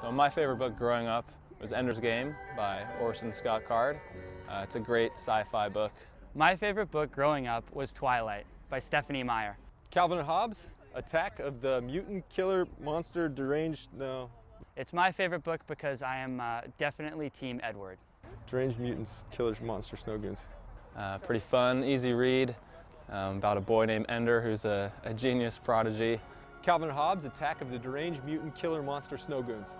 So my favorite book growing up was Ender's Game by Orson Scott Card. Uh, it's a great sci-fi book. My favorite book growing up was Twilight by Stephenie Meyer. Calvin and Hobbes, Attack of the Mutant Killer Monster Deranged, no, It's my favorite book because I am uh, definitely Team Edward. Deranged Mutants Killer Monster Snowgoons. Uh, pretty fun, easy read um, about a boy named Ender who's a, a genius prodigy. Calvin and Hobbes, Attack of the Deranged Mutant Killer Monster Snowgoons.